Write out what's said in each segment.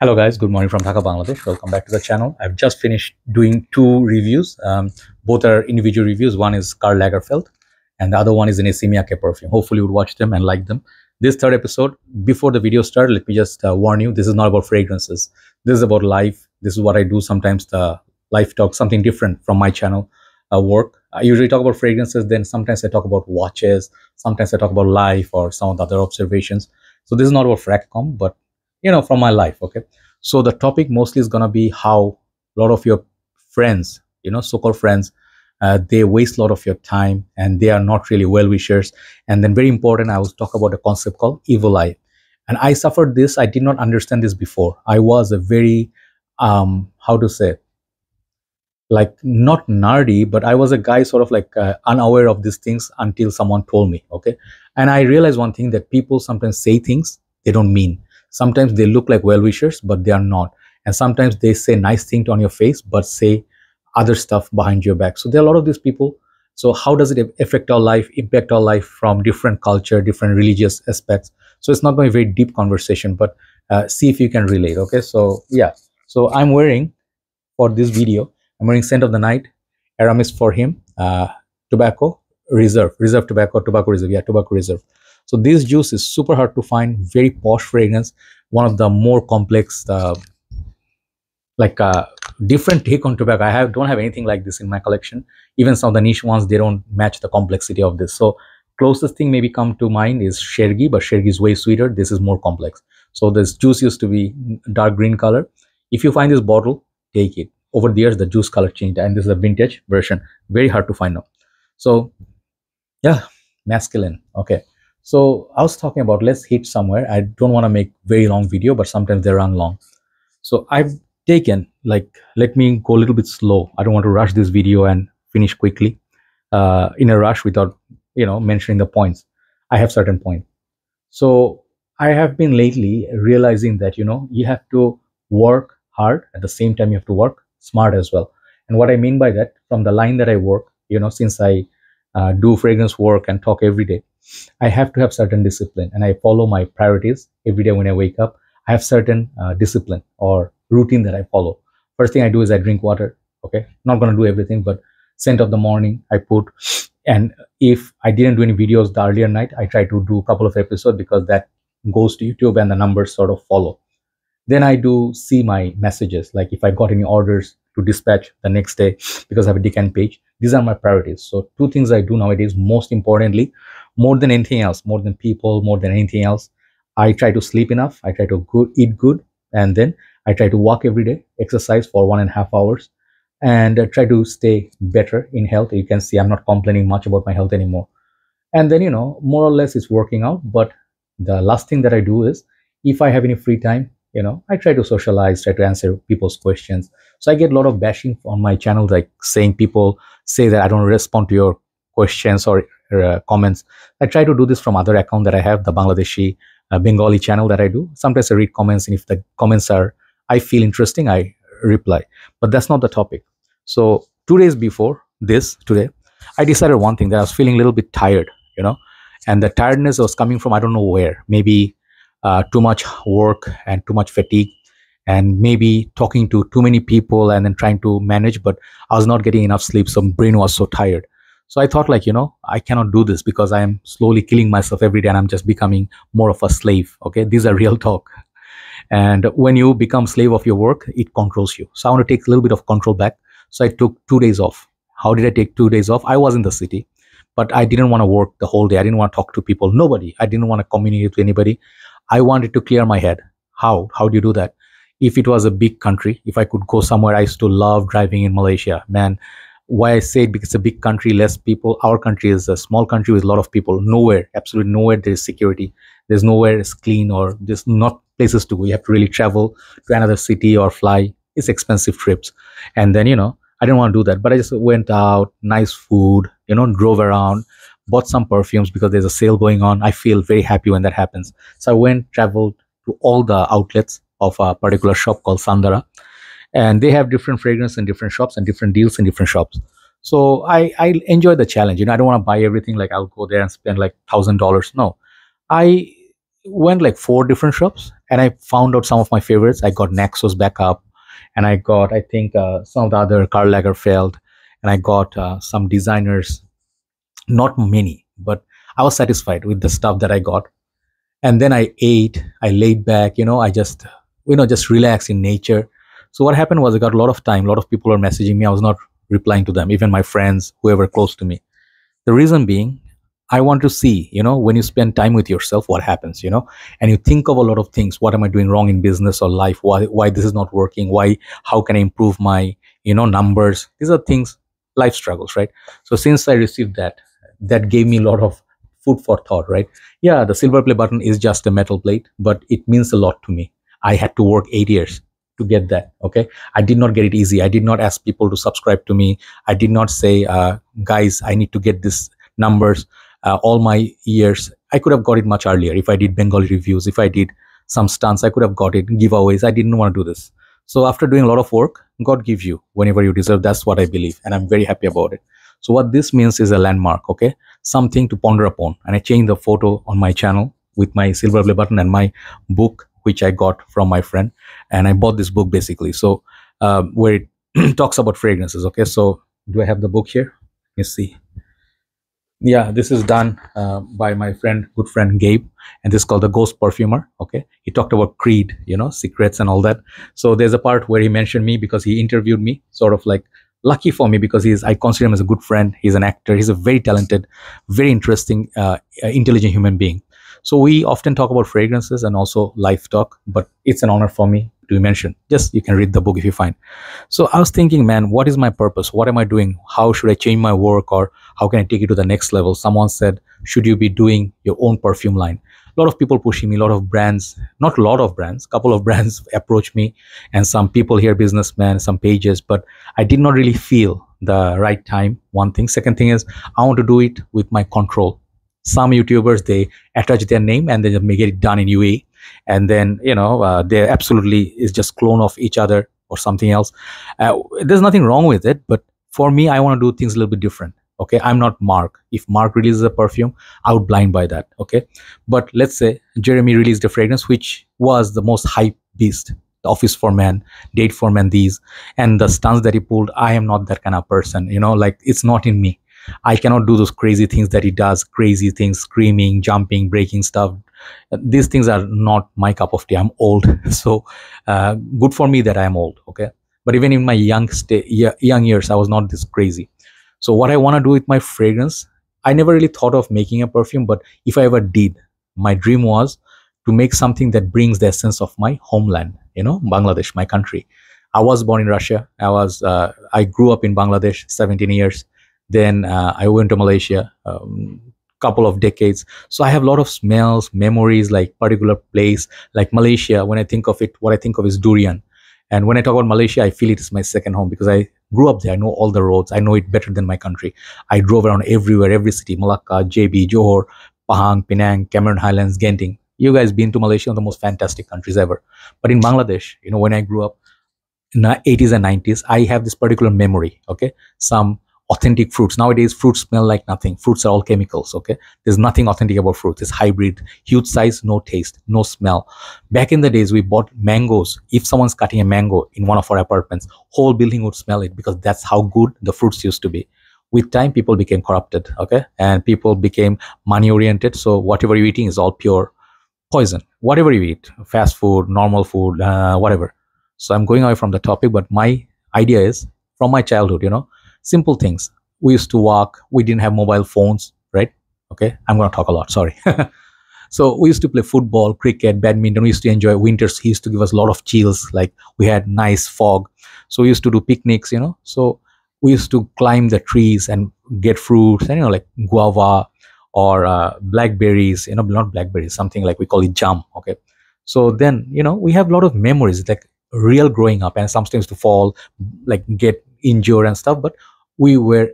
Hello guys, good morning from Dhaka, Bangladesh. Welcome back to the channel. I've just finished doing two reviews. Um, both are individual reviews. One is Karl Lagerfeld and the other one is an Issey Miyake perfume. Hopefully you would watch them and like them. This third episode, before the video start, let me just uh, warn you, this is not about fragrances. This is about life. This is what I do sometimes, the life talk, something different from my channel uh, work. I usually talk about fragrances, then sometimes I talk about watches, sometimes I talk about life or some of the other observations. So this is not about Fragcomm, but you know from my life okay? So the topic mostly is to be how a lot of your friends you know so-called friends uh, they waste a lot of your time and they are not really well wishers and then very important i will talk about a concept called evil eye. And i suffered this. I did not understand this before. I was a very um how to say like not nerdy but i was a guy sort of like uh, unaware of these things until someone told me okay? And i realized one thing that people sometimes say things they don't mean sometimes they look like well-wishers but they are not. And sometimes they say nice things on your face but say other stuff behind your back. So there are a lot of these people. So how does it affect our life impact our life from different culture different religious aspects? So it's not going to be a very deep conversation but uh, see if you can relate okay? So yeah. So i'm wearing for this video i'm wearing scent of the night. Aramis for him. Uh, tobacco reserve reserve tobacco tobacco reserve yeah tobacco reserve so this juice is super hard to find, very posh fragrance, one of the more complex, uh, like uh, different take on tobacco. I have don't have anything like this in my collection. Even some of the niche ones, they don't match the complexity of this. So closest thing maybe come to mind is Chergui, but Chergui is way sweeter. This is more complex. So this juice used to be dark green color. If you find this bottle, take it. Over the years, the juice color changed, and this is a vintage version. Very hard to find now. So yeah, masculine. Okay. So I was talking about let's hit somewhere. I don't want to make very long video, but sometimes they run long. So I've taken like, let me go a little bit slow. I don't want to rush this video and finish quickly uh, in a rush without, you know, mentioning the points. I have certain points. So I have been lately realizing that, you know, you have to work hard at the same time you have to work smart as well. And what I mean by that, from the line that I work, you know, since I uh, do fragrance work and talk every day, I have to have certain discipline and I follow my priorities every day when I wake up. I have certain uh, discipline or routine that I follow. First thing I do is I drink water. Okay, not gonna do everything, but scent of the morning I put. And if I didn't do any videos the earlier night, I try to do a couple of episodes because that goes to YouTube and the numbers sort of follow. Then I do see my messages, like if I got any orders to dispatch the next day because I have a decant page. These are my priorities. So two things I do nowadays, most importantly, more than anything else, more than people, more than anything else, I try to sleep enough. I try to good, eat good. And then I try to walk every day, exercise for one and a half hours and uh, try to stay better in health. You can see I'm not complaining much about my health anymore. And then, you know, more or less it's working out. But the last thing that I do is if I have any free time, you know, I try to socialize, try to answer people's questions. So I get a lot of bashing on my channel, like saying people say that I don't respond to your questions or uh, comments. I try to do this from other account that I have, the Bangladeshi uh, Bengali channel that I do. Sometimes I read comments and if the comments are, I feel interesting, I reply. But that's not the topic. So two days before this, today, I decided one thing that I was feeling a little bit tired, you know, and the tiredness was coming from I don't know where. Maybe uh, too much work and too much fatigue and maybe talking to too many people and then trying to manage but i was not getting enough sleep so brain was so tired. So i thought like you know i cannot do this because i am slowly killing myself every day and i'm just becoming more of a slave okay? These are real talk. And when you become slave of your work it controls you. So i want to take a little bit of control back. So i took two days off. How did i take two days off? I was in the city but i didn't want to work the whole day. I didn't want to talk to people. Nobody. I didn't want to communicate with anybody i wanted to clear my head how how do you do that if it was a big country if i could go somewhere i used to love driving in malaysia man why I say it because it's a big country, less people. Our country is a small country with a lot of people. Nowhere, absolutely nowhere there is security. There's nowhere it's clean or there's not places to go. You have to really travel to another city or fly. It's expensive trips. And then, you know, I didn't want to do that, but I just went out, nice food, you know, drove around, bought some perfumes because there's a sale going on. I feel very happy when that happens. So I went, traveled to all the outlets of a particular shop called Sandara and they have different fragrance in different shops and different deals in different shops so i i enjoy the challenge you know i don't want to buy everything like i'll go there and spend like thousand dollars no i went like four different shops and I found out some of my favorites. I got Naxos backup, and I got I think uh, some of the other Karl Lagerfeld, and I got uh, some designers. Not many, but I was satisfied with the stuff that I got. And then I ate. I laid back. You know, I just you know just relax in nature. So what happened was I got a lot of time. A lot of people were messaging me. I was not replying to them, even my friends, whoever close to me. The reason being, I want to see, you know, when you spend time with yourself, what happens, you know, and you think of a lot of things. What am I doing wrong in business or life? Why, why this is not working? Why, how can I improve my, you know, numbers? These are things, life struggles, right? So since I received that, that gave me a lot of food for thought, right? Yeah, the silver play button is just a metal plate, but it means a lot to me. I had to work eight years to get that okay i did not get it easy i did not ask people to subscribe to me i did not say uh, guys i need to get this numbers uh, all my years. I could have got it much earlier if I did Bengali reviews, if I did some stunts, I could have got it, giveaways. I didn't want to do this. So after doing a lot of work, God gives you whenever you deserve. That's what I believe. And I'm very happy about it. So what this means is a landmark, okay? Something to ponder upon. And I changed the photo on my channel with my silver play button and my book, which I got from my friend. And I bought this book basically. So uh, where it talks about fragrances, okay? So do I have the book here? Let me see yeah this is done uh, by my friend good friend gabe and this is called the ghost perfumer okay he talked about creed you know secrets and all that so there's a part where he mentioned me because he interviewed me sort of like lucky for me because he's i consider him as a good friend. He's an actor. He's a very talented very interesting uh, intelligent human being. So we often talk about fragrances and also life talk but it's an honor for me to mention? Just you can read the book if you find. So i was thinking man what is my purpose? What am i doing? How should i change my work? Or how can i take it to the next level? Someone said should you be doing your own perfume line? A lot of people pushing me a lot of brands not a lot of brands couple of brands approach me and some people here businessmen some pages but i did not really feel the right time one thing. Second thing is i want to do it with my control. Some youtubers they attach their name and they make it done in UAE and then you know uh, they absolutely is just clone of each other or something else. Uh, there's nothing wrong with it but for me i want to do things a little bit different okay? I'm not mark. If mark releases a perfume i would blind buy that okay? But let's say jeremy released a fragrance which was the most hype beast the office for men date for men these and the stunts that he pulled i am not that kind of person you know? Like it's not in me. I cannot do those crazy things that he does crazy things screaming jumping breaking stuff these things are not my cup of tea. I'm old so uh, good for me that i'm old okay? But even in my young young years i was not this crazy. So what i want to do with my fragrance i never really thought of making a perfume but if i ever did my dream was to make something that brings the essence of my homeland you know bangladesh my country. I was born in russia. I was uh, i grew up in bangladesh 17 years. Then uh, i went to malaysia um, couple of decades. So i have a lot of smells memories like particular place like malaysia when i think of it what i think of is durian. And when i talk about malaysia i feel it is my second home because i grew up there. I know all the roads. I know it better than my country. I drove around everywhere every city malacca jb johor pahang penang cameron highlands genting. You guys been to malaysia one of the most fantastic countries ever. But in bangladesh you know when i grew up in the 80s and 90s i have this particular memory okay? Some authentic fruits. Nowadays, fruits smell like nothing. Fruits are all chemicals, okay? There's nothing authentic about fruits. It's hybrid, huge size, no taste, no smell. Back in the days, we bought mangoes. If someone's cutting a mango in one of our apartments, whole building would smell it because that's how good the fruits used to be. With time, people became corrupted, okay? And people became money oriented. So whatever you're eating is all pure poison. Whatever you eat, fast food, normal food, uh, whatever. So I'm going away from the topic, but my idea is from my childhood, you know, simple things. We used to walk. We didn't have mobile phones right? Okay i'm going to talk a lot sorry. So we used to play football cricket badminton. We used to enjoy winters. He used to give us a lot of chills like we had nice fog. So we used to do picnics you know. So we used to climb the trees and get fruits and you know like guava or uh, blackberries you know not blackberries something like we call it jam okay? So then you know we have a lot of memories like real growing up and sometimes to fall like get injured and stuff but we were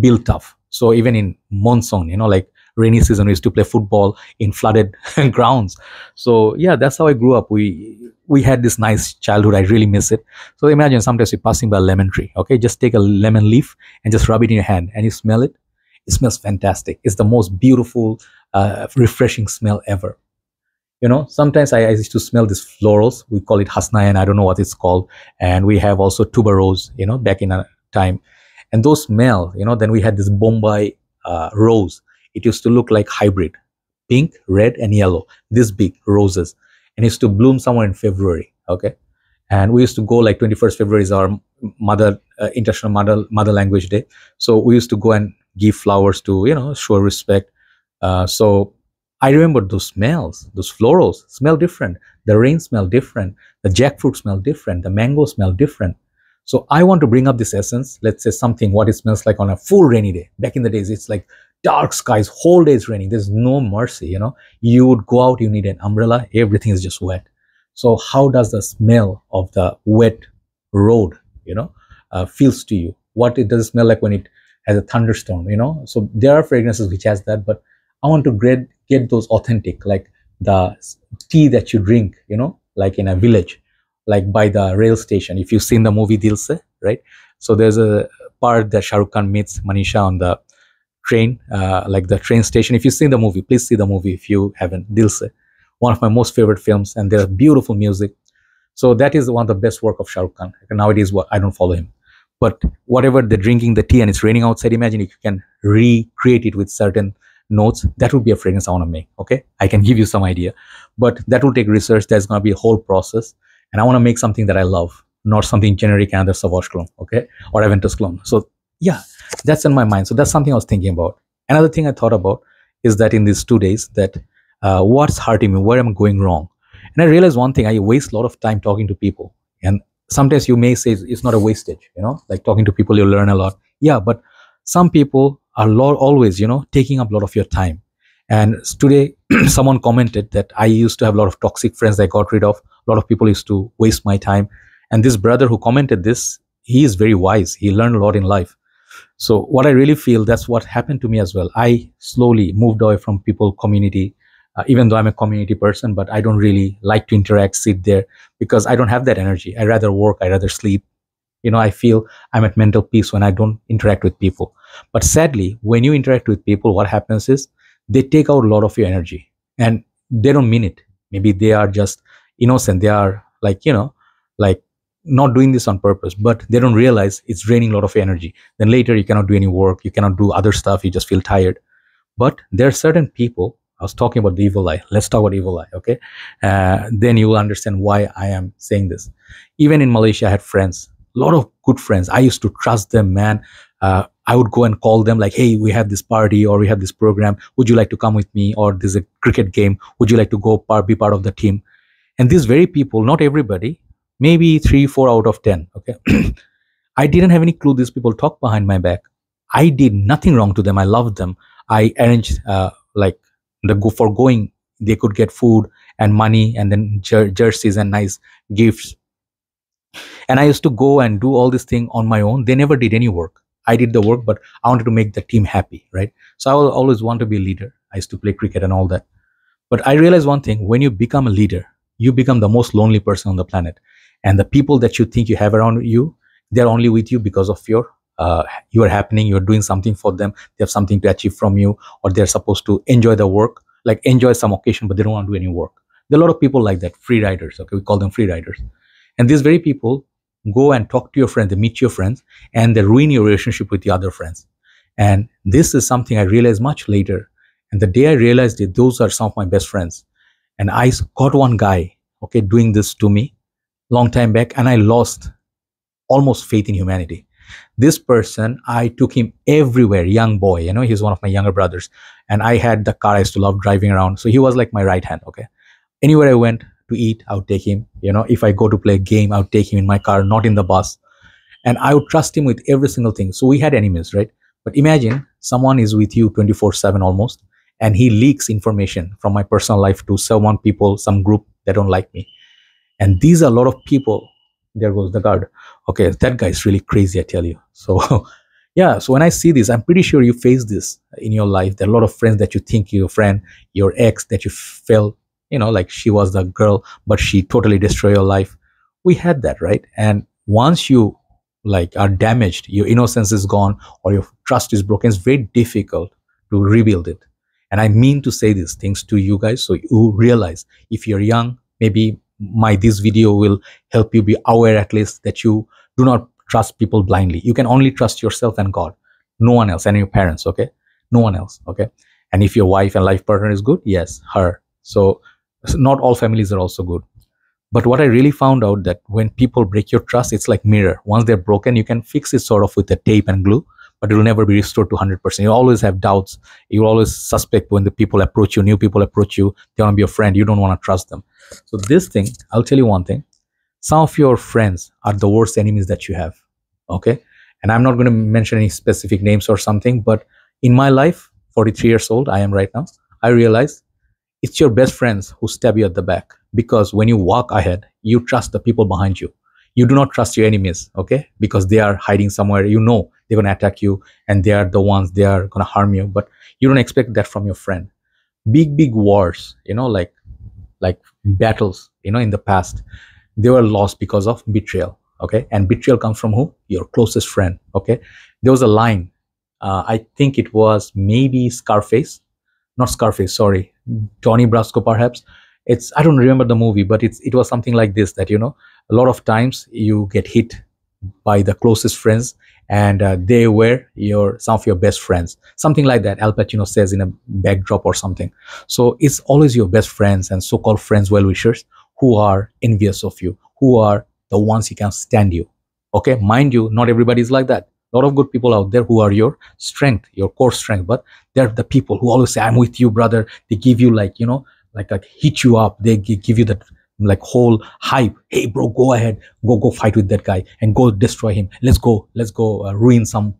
built tough so even in monsoon you know like rainy season we used to play football in flooded grounds. So yeah that's how i grew up. We we had this nice childhood. I really miss it. So imagine sometimes you're passing by a lemon tree okay? Just take a lemon leaf and just rub it in your hand and you smell it. It smells fantastic. It's the most beautiful uh, refreshing smell ever. You know sometimes I, I used to smell these florals. We call it hasnayan. I don't know what it's called. And we have also tuberose you know back in a time and those smell you know then we had this bombay uh, rose it used to look like hybrid pink red and yellow this big roses and it used to bloom somewhere in february okay and we used to go like 21st february is our mother uh, international mother mother language day so we used to go and give flowers to you know show respect uh, so I remember those smells, those florals smell different. The rain smell different. The jackfruit smell different. The mango smell different. So I want to bring up this essence. Let's say something what it smells like on a full rainy day. Back in the days, it's like dark skies, whole day is raining. There's no mercy, you know. You would go out, you need an umbrella, everything is just wet. So how does the smell of the wet road, you know, uh, feels to you? What it does smell like when it has a thunderstorm, you know? So there are fragrances which has that, but I want to get those authentic, like the tea that you drink, you know, like in a village, like by the rail station. If you've seen the movie Dil Se, right? So there's a part that Shah Rukh Khan meets Manisha on the train, uh, like the train station. If you've seen the movie, please see the movie if you haven't. Dil Se, one of my most favorite films, and there's beautiful music. So that is one of the best work of Shah Rukh Khan. Nowadays, I don't follow him, but whatever they're drinking the tea and it's raining outside, imagine if you can recreate it with certain notes that would be a fragrance i want to make okay i can give you some idea but that will take research there's going to be a whole process and i want to make something that i love not something generic another sauvage clone okay? Or aventus clone so yeah that's in my mind. So that's something i was thinking about. Another thing i thought about is that in these two days that uh, what's hurting me where am i going wrong. And i realized one thing i waste a lot of time talking to people. And sometimes you may say it's not a wastage you know? Like talking to people you learn a lot. Yeah but some people are lot always you know taking up a lot of your time and today someone commented that i used to have a lot of toxic friends i got rid of. A lot of people used to waste my time. And this brother who commented this he is very wise. He learned a lot in life. So what i really feel that's what happened to me as well. I slowly moved away from people community uh, even though i'm a community person but i don't really like to interact sit there because i don't have that energy. I rather work i rather sleep. You know i feel i'm at mental peace when i don't interact with people. But sadly when you interact with people what happens is they take out a lot of your energy. And they don't mean it. Maybe they are just innocent. They are like you know like not doing this on purpose but they don't realize it's draining a lot of energy. Then later you cannot do any work. You cannot do other stuff. You just feel tired. But there are certain people i was talking about the evil eye. Let's talk about evil eye okay? Uh, then you will understand why i am saying this. Even in malaysia i had friends a lot of good friends. I used to trust them man uh, I would go and call them like, hey, we have this party or we have this program. Would you like to come with me? Or there's a cricket game. Would you like to go part, be part of the team? And these very people, not everybody, maybe three, four out of 10. Okay. I didn't have any clue these people talk behind my back. I did nothing wrong to them. I loved them. I arranged uh, like the go for going. They could get food and money and then jer- jerseys and nice gifts. And I used to go and do all this thing on my own. They never did any work I did the work, but I wanted to make the team happy, right? So I will always want to be a leader. I used to play cricket and all that. But I realized one thing when you become a leader, you become the most lonely person on the planet. And the people that you think you have around you, they're only with you because of your uh, you are happening, you're doing something for them, they have something to achieve from you, or they're supposed to enjoy the work, like enjoy some occasion, but they don't want to do any work. There are a lot of people like that, free riders. Okay, we call them free riders. And these very people, go and talk to your friends, they meet your friends, and they ruin your relationship with the other friends. And this is something I realized much later. And the day I realized it, those are some of my best friends. And I got one guy, okay, doing this to me long time back, and I lost almost faith in humanity. This person, I took him everywhere, young boy, you know, he's one of my younger brothers. And I had the car I used to love driving around. So he was like my right hand, okay. Anywhere I went, to eat, I would take him. You know, if I go to play a game, I would take him in my car, not in the bus. And I would trust him with every single thing. So we had enemies, right? But imagine someone is with you 24 7 almost, and he leaks information from my personal life to someone, people, some group that don't like me. And these are a lot of people. There goes the guard. Okay, that guy is really crazy, I tell you. So, yeah, so when I see this, I'm pretty sure you face this in your life. There are a lot of friends that you think your friend, your ex that you felt you know like she was the girl but she totally destroyed your life. We had that right? And once you like are damaged your innocence is gone or your trust is broken it's very difficult to rebuild it. And i mean to say these things to you guys so you realize if you're young maybe my this video will help you be aware at least that you do not trust people blindly. You can only trust yourself and god no one else and your parents okay? No one else okay? And if your wife and life partner is good yes her. So not all families are also good. But what i really found out that when people break your trust it's like mirror. Once they're broken you can fix it sort of with the tape and glue but it will never be restored to 100% you always have doubts. You always suspect when the people approach you new people approach you they want to be your friend. You don't want to trust them. So this thing i'll tell you one thing. Some of your friends are the worst enemies that you have okay? And i'm not going to mention any specific names or something but in my life 43 years old i am right now i realize it's your best friends who stab you at the back because when you walk ahead you trust the people behind you. You do not trust your enemies okay? Because they are hiding somewhere. You know they're going to attack you and they are the ones they are going to harm you but you don't expect that from your friend. Big big wars you know like like battles you know in the past they were lost because of betrayal okay? And betrayal comes from who? Your closest friend okay? There was a line uh, i think it was maybe scarface. Not scarface sorry donnie brasco perhaps. It's i don't remember the movie but it's it was something like this that you know a lot of times you get hit by the closest friends and uh, they were your some of your best friends. Something like that al pacino says in a backdrop or something. So it's always your best friends and so-called friends well-wishers who are envious of you who are the ones who can stand you. Okay? Mind you not everybody is like that a lot of good people out there who are your strength your core strength but they're the people who always say i'm with you brother. They give you like you know like like hit you up. They give you that like whole hype. Hey bro go ahead. Go go fight with that guy and go destroy him. Let's go let's go uh, ruin some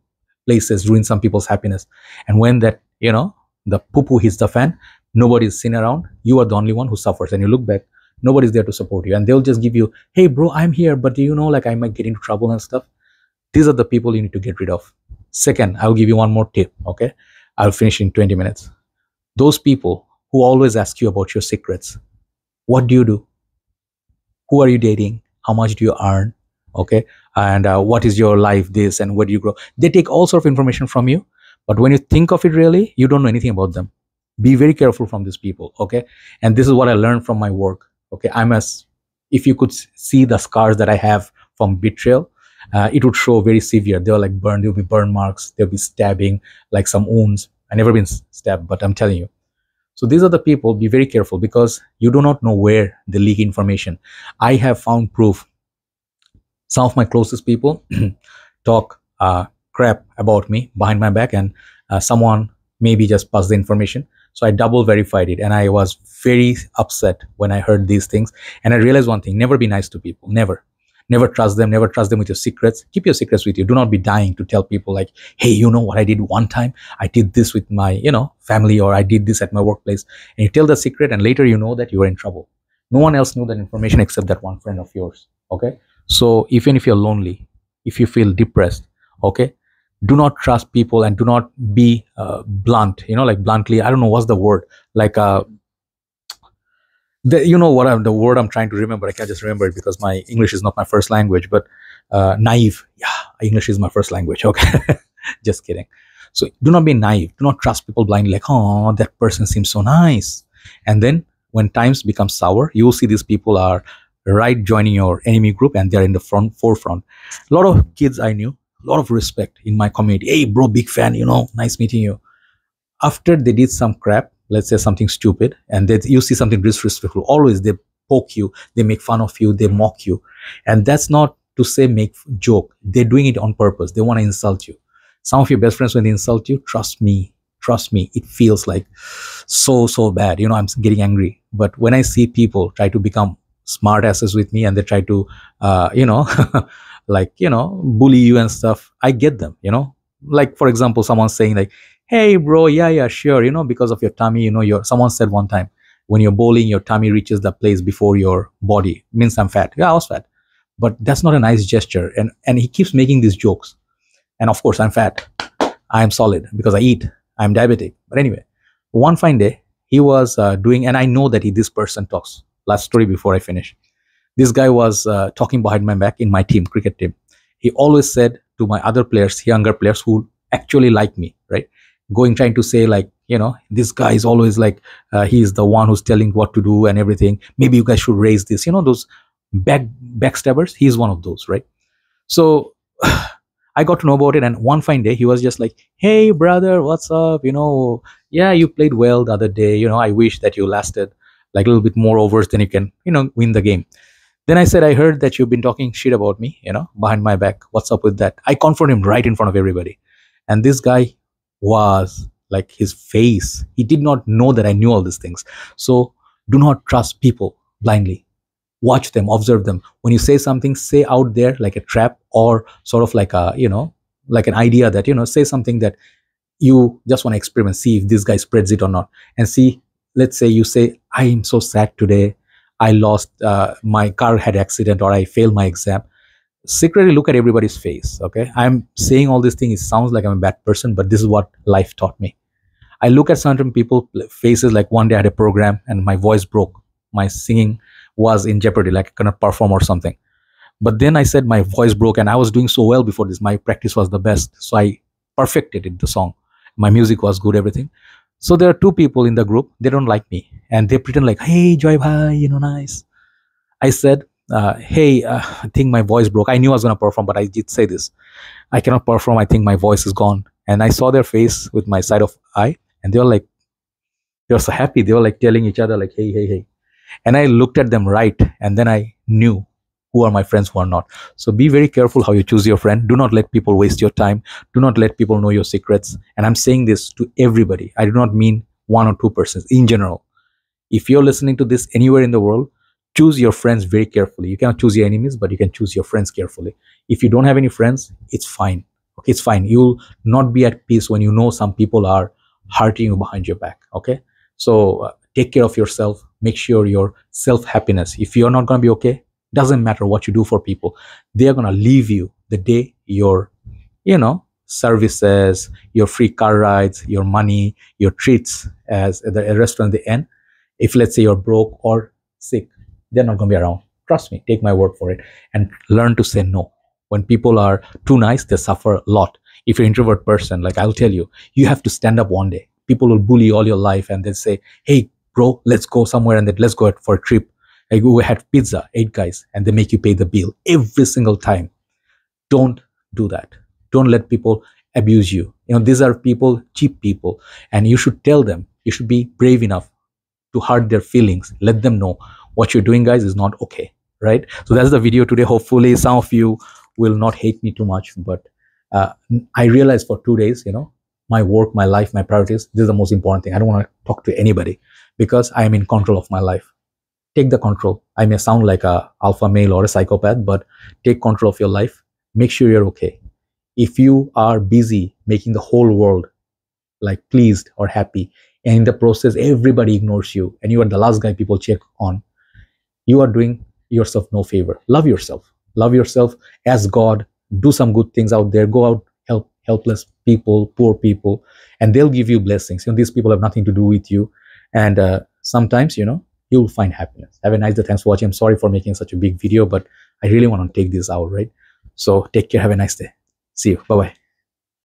places ruin some people's happiness. And when that you know the poo poo hits the fan nobody's seen around. You are the only one who suffers. And you look back nobody's there to support you. And they'll just give you hey bro i'm here but do you know like i might get into trouble and stuff these are the people you need to get rid of. Second i'll give you one more tip okay? I'll finish in 20 minutes. Those people who always ask you about your secrets what do you do? Who are you dating? How much do you earn? Okay? And uh, what is your life this and where do you grow? They take all sort of information from you but when you think of it really you don't know anything about them. Be very careful from these people okay? And this is what i learned from my work okay? I'm as if you could see the scars that i have from betrayal uh, it would show very severe. They were like burned. There'll be burn marks. There'll be stabbing like some wounds. I never been stabbed but i'm telling you. So these are the people, be very careful because you do not know where they leak information. I have found proof. Some of my closest people talk uh, crap about me behind my back and uh, someone maybe just passed the information. So I double verified it and I was very upset when I heard these things. And I realized one thing, never be nice to people, never never trust them never trust them with your secrets. Keep your secrets with you. Do not be dying to tell people like hey you know what i did one time? I did this with my you know family or i did this at my workplace. And you tell the secret and later you know that you are in trouble. No one else knew that information except that one friend of yours okay? So even if you're lonely if you feel depressed okay do not trust people and do not be uh, blunt you know like bluntly i don't know what's the word like uh the, you know what I'm, the word I'm trying to remember. I can't just remember it because my English is not my first language, but uh, naive. Yeah, English is my first language. Okay, just kidding. So do not be naive. Do not trust people blindly. Like, oh, that person seems so nice. And then when times become sour, you will see these people are right joining your enemy group and they're in the front forefront. A lot of kids I knew, a lot of respect in my community. Hey, bro, big fan. You know, nice meeting you. After they did some crap, let's say something stupid and that you see something disrespectful always they poke you they make fun of you they mock you. And that's not to say make joke. They're doing it on purpose. They want to insult you. Some of your best friends when they insult you trust me trust me it feels like so so bad. You know i'm getting angry. But when i see people try to become smart asses with me and they try to uh, you know like you know bully you and stuff i get them you know? Like for example someone saying like hey bro yeah yeah sure you know because of your tummy you know your someone said one time when you're bowling your tummy reaches the place before your body. Means i'm fat. Yeah i was fat. But that's not a nice gesture. And and he keeps making these jokes. And of course i'm fat. I'm solid because i eat. I'm diabetic. But anyway one fine day he was uh, doing and i know that he this person talks. Last story before i finish. This guy was uh, talking behind my back in my team cricket team. He always said to my other players younger players who actually like me right going trying to say like you know this guy is always like uh, he's the one who's telling what to do and everything. Maybe you guys should raise this you know those back backstabbers. He's one of those right? So i got to know about it. And one fine day he was just like hey brother what's up? You know yeah you played well the other day. You know i wish that you lasted like a little bit more overs than you can you know win the game. Then i said i heard that you've been talking shit about me you know behind my back. What's up with that? I confront him right in front of everybody. And this guy was like his face. He did not know that i knew all these things. So do not trust people blindly. Watch them observe them. When you say something say out there like a trap or sort of like a you know like an idea that you know say something that you just want to experiment see if this guy spreads it or not. And see let's say you say i am so sad today. I lost uh, my car had accident or i failed my exam secretly look at everybody's face okay? I'm saying all these things it sounds like i'm a bad person but this is what life taught me. I look at certain people faces like one day i had a program and my voice broke. My singing was in jeopardy like i cannot perform or something. But then i said my voice broke and i was doing so well before this. My practice was the best. So i perfected it the song. My music was good everything. So there are two people in the group they don't like me. And they pretend like hey joy bhai you know nice. I said uh, hey, uh, I think my voice broke. I knew I was going to perform, but I did say this. I cannot perform. I think my voice is gone. And I saw their face with my side of eye, and they were like, they were so happy. They were like telling each other, like, hey, hey, hey. And I looked at them right, and then I knew who are my friends, who are not. So be very careful how you choose your friend. Do not let people waste your time. Do not let people know your secrets. And I'm saying this to everybody. I do not mean one or two persons in general. If you're listening to this anywhere in the world, choose your friends very carefully. You cannot choose your enemies, but you can choose your friends carefully. If you don't have any friends, it's fine. Okay, it's fine. You'll not be at peace when you know some people are hurting you behind your back. Okay, so uh, take care of yourself. Make sure your self happiness. If you're not gonna be okay, doesn't matter what you do for people. They are gonna leave you the day your, you know, services, your free car rides, your money, your treats as at the restaurant the end. If let's say you're broke or sick, they're not going to be around. Trust me take my word for it and learn to say no. When people are too nice they suffer a lot. If you're an introvert person like i'll tell you you have to stand up one day. People will bully all your life and they say hey bro let's go somewhere and then let's go for a trip. Like we had pizza eight guys and they make you pay the bill every single time. Don't do that. Don't let people abuse you. You know these are people cheap people and you should tell them. You should be brave enough to hurt their feelings. Let them know what you're doing guys is not okay right? So that's the video today. Hopefully some of you will not hate me too much but uh, i realized for two days you know my work my life my priorities this is the most important thing. I don't want to talk to anybody because i am in control of my life. Take the control. I may sound like a alpha male or a psychopath but take control of your life. Make sure you're okay. If you are busy making the whole world like pleased or happy and in the process everybody ignores you and you are the last guy people check on you are doing yourself no favor. Love yourself. Love yourself as god. Do some good things out there. Go out help helpless people poor people and they'll give you blessings. You know these people have nothing to do with you. And uh, sometimes you know you'll find happiness. Have a nice day. Thanks for watching. I'm sorry for making such a big video but i really want to take this out right? So take care. Have a nice day. See you. Bye bye